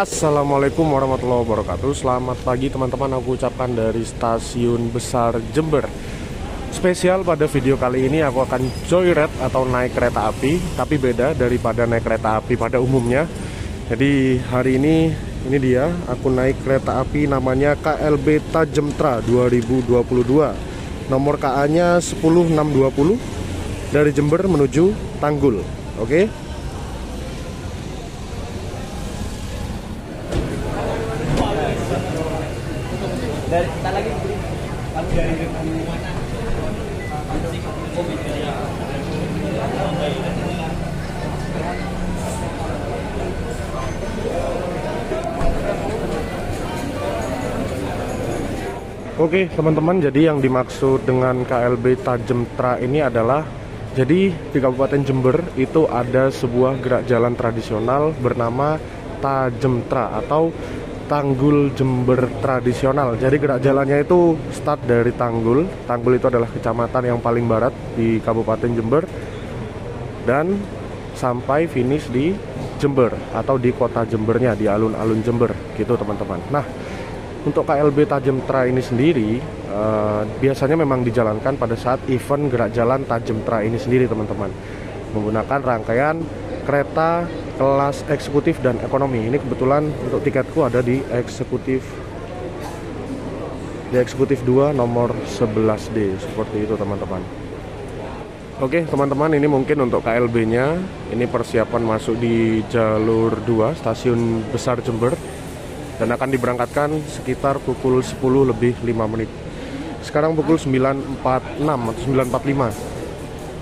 Assalamualaikum warahmatullahi wabarakatuh. Selamat pagi teman-teman. Aku ucapkan dari stasiun besar Jember. Spesial pada video kali ini aku akan joyride atau naik kereta api Tapi beda daripada naik kereta api pada umumnya. Jadi hari ini ini dia Aku naik kereta api namanya KLB Tajemtra 2022 Nomor KA nya 10620 Dari Jember menuju Tanggul Oke? okay? Dari kita Oke teman-teman jadi yang dimaksud dengan KLB Tajemtra ini adalah jadi di Kabupaten Jember itu ada sebuah gerak jalan tradisional bernama Tajemtra atau Tanggul Jember tradisional. Jadi gerak jalannya itu start dari Tanggul. Tanggul itu adalah kecamatan yang paling barat di Kabupaten Jember dan sampai finish di Jember atau di kota Jembernya di alun-alun Jember gitu teman-teman. Nah, untuk KLB Tajemtra ini sendiri uh, biasanya memang dijalankan pada saat event gerak jalan Tajemtra ini sendiri teman-teman menggunakan rangkaian kereta kelas eksekutif dan ekonomi. Ini kebetulan untuk tiketku ada di eksekutif di eksekutif 2 nomor 11D seperti itu teman-teman. Oke teman-teman ini mungkin untuk KLB-nya ini persiapan masuk di jalur 2 stasiun besar Jember dan akan diberangkatkan sekitar pukul 10 lebih 5 menit. Sekarang pukul 9.46 atau 9.45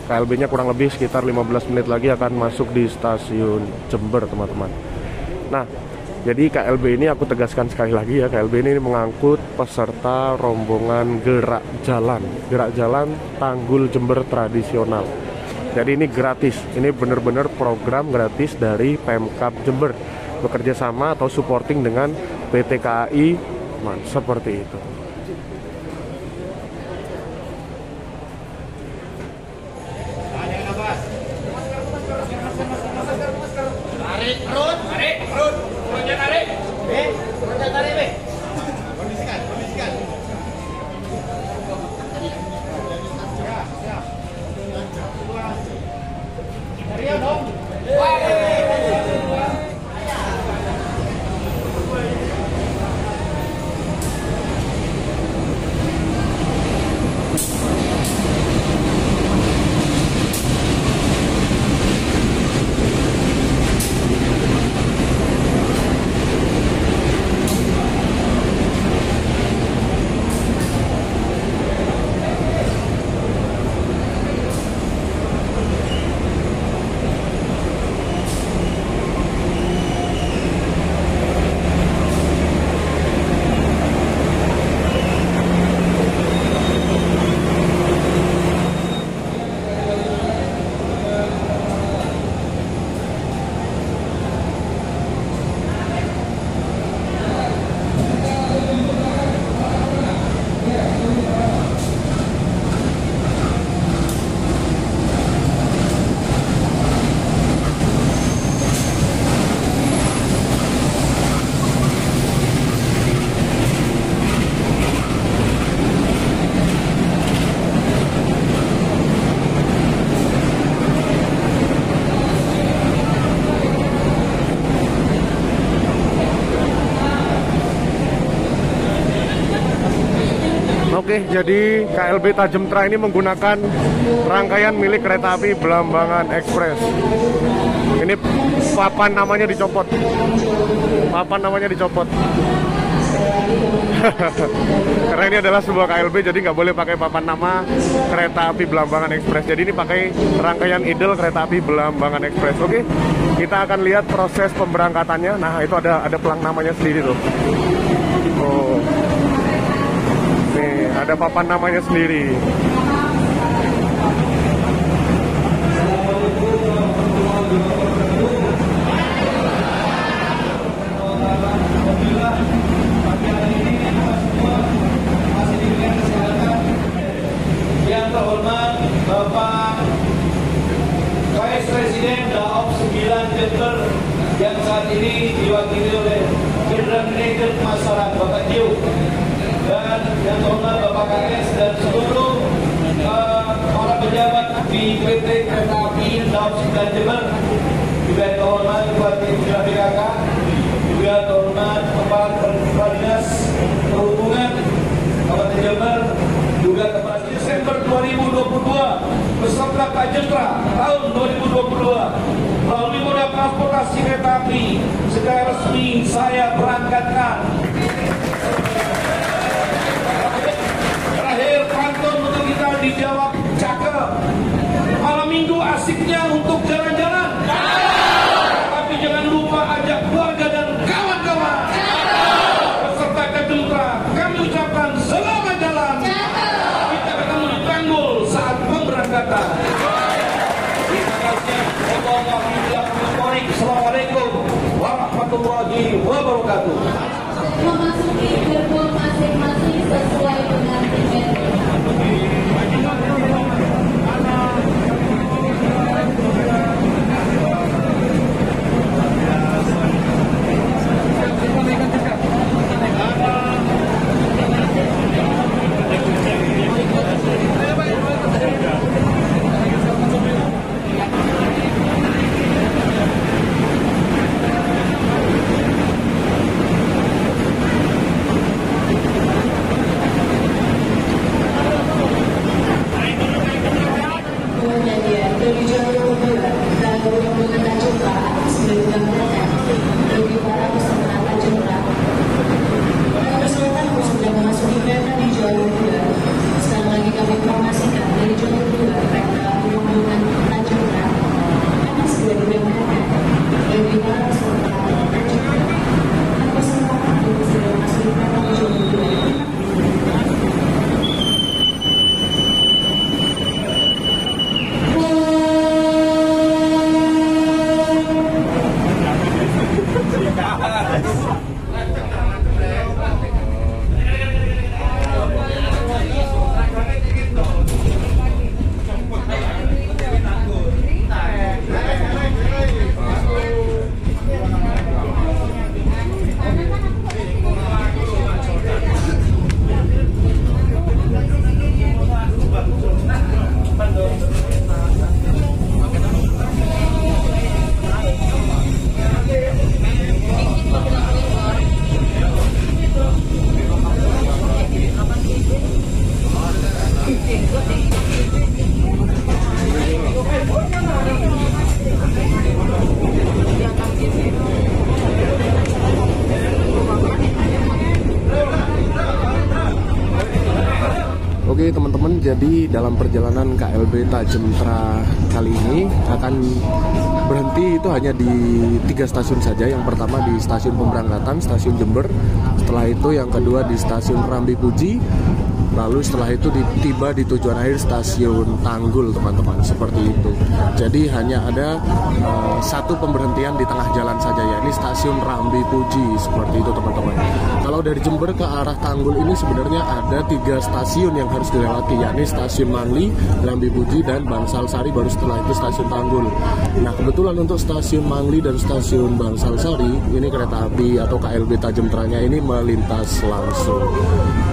KLB-nya kurang lebih sekitar 15 menit lagi akan masuk di stasiun Jember teman-teman. Nah jadi KLB ini aku tegaskan sekali lagi ya KLB ini mengangkut peserta rombongan gerak jalan. Gerak jalan Tanggul Jember tradisional. Jadi ini gratis. Ini benar-benar program gratis dari Pemkap Jember. Bekerja sama atau supporting dengan PT KAI Seperti itu Oke, jadi KLB Tajemtra ini menggunakan rangkaian milik kereta api Belambangan Express. Ini papan namanya dicopot. Papan namanya dicopot. Karena ini adalah sebuah KLB, jadi nggak boleh pakai papan nama kereta api Belambangan Express. Jadi ini pakai rangkaian idel kereta api Belambangan Express. Oke, kita akan lihat proses pemberangkatannya. Nah, itu ada ada pelang namanya sendiri tuh. Oh ada papan namanya sendiri. Yang terhormat Bapak Vice Presiden Daob 9 Jember yang saat ini diwakili oleh Jenderal Manager Masyarakat Bapak Dio dan yang terhormat Bapak KS dan seluruh uh, para pejabat di PT Kereta Api 9 Jember. Juga yang terhormat Bupati Putra BKK juga terhormat Kepala Dinas Perhubungan Kabupaten Jember juga Kepala Desember 2022 beserta Pak tahun 2022 melalui moda transportasi kereta api secara resmi saya berangkatkan terakhir pantun untuk kita dijawab cakep. Malam minggu asiknya untuk jalan-jalan. Tapi jangan lupa ajak keluarga dan kawan-kawan. Beserta kejutra kami ucapkan selamat jalan. Kita ketemu di Tanggul saat pemberangkatan. Terima kasih. Assalamualaikum warahmatullahi wabarakatuh. Memasuki gerbong masing-masing jadi dalam perjalanan KLB Tajemtra kali ini akan berhenti itu hanya di tiga stasiun saja. Yang pertama di stasiun pemberangkatan, stasiun Jember. Setelah itu yang kedua di stasiun Rambi Puji. Lalu setelah itu tiba di tujuan akhir stasiun Tanggul teman-teman seperti itu. Jadi hanya ada eh, satu pemberhentian di tengah jalan saja ya. Ini stasiun Rambi Puji seperti itu teman-teman. Kalau dari Jember ke arah Tanggul ini sebenarnya ada tiga stasiun yang harus dilewati yakni stasiun Mangli, Rambi Puji dan Bangsal Sari baru setelah itu stasiun Tanggul. Nah kebetulan untuk stasiun Mangli dan stasiun Bangsal Sari ini kereta api atau KLB Tajemtranya ini melintas langsung.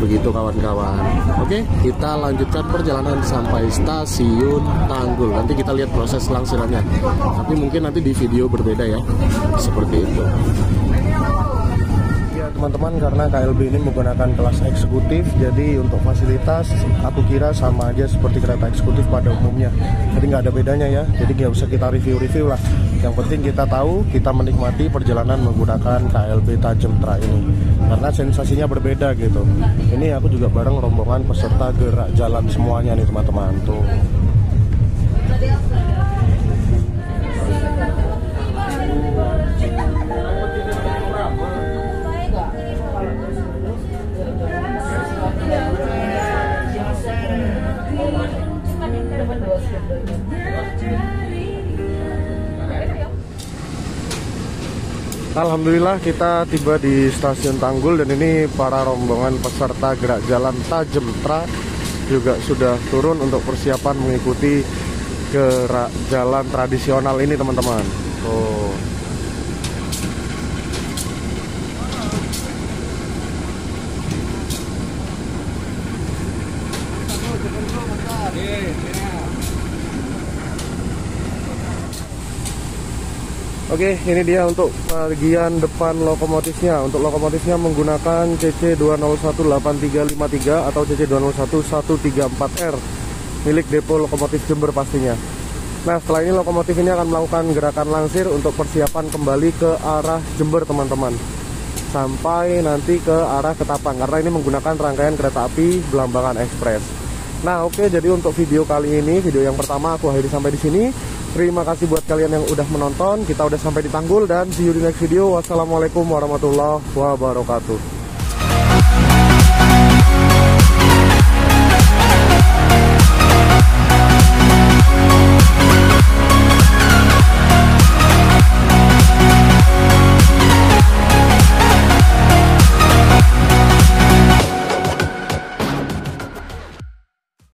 Begitu kawan-kawan. Oke, kita lanjutkan perjalanan sampai stasiun Tanggul. Nanti kita lihat proses langsirannya. Tapi mungkin nanti di video berbeda ya. Seperti itu. Ya teman-teman karena KLB ini menggunakan kelas eksekutif jadi untuk fasilitas aku kira sama aja seperti kereta eksekutif pada umumnya jadi nggak ada bedanya ya jadi nggak usah kita review-review lah yang penting kita tahu kita menikmati perjalanan menggunakan KLB Tajemtra ini karena sensasinya berbeda gitu. Ini aku juga bareng rombongan peserta gerak jalan semuanya nih teman-teman. Tuh Alhamdulillah kita tiba di stasiun Tanggul dan ini para rombongan peserta gerak jalan Tajemtra juga sudah turun untuk persiapan mengikuti gerak jalan tradisional ini teman-teman. Oh. Oke, ini dia untuk bagian depan lokomotifnya. Untuk lokomotifnya menggunakan CC2018353 atau CC201-134R milik depo lokomotif Jember pastinya. Nah, setelah ini lokomotif ini akan melakukan gerakan langsir untuk persiapan kembali ke arah Jember, teman-teman. Sampai nanti ke arah Ketapang karena ini menggunakan rangkaian kereta api Belambangan Express. Nah, oke, jadi untuk video kali ini, video yang pertama aku akhiri sampai di sini. Terima kasih buat kalian yang udah menonton. Kita udah sampai di Tanggul dan see you di next video. Wassalamualaikum warahmatullahi wabarakatuh.